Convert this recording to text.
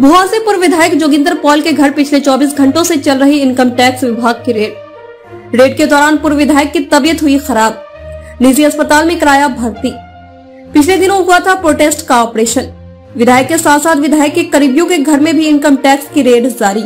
भुआ से पूर्व विधायक जोगिंदर पॉल के घर पिछले 24 घंटों से चल रही इनकम टैक्स विभाग की रेड। रेड के दौरान पूर्व विधायक की तबीयत हुई खराब। निजी अस्पताल में कराया भर्ती। पिछले दिनों हुआ था प्रोटेस्ट का ऑपरेशन। विधायक के साथ साथ विधायक के करीबियों के घर में भी इनकम टैक्स की रेड जारी।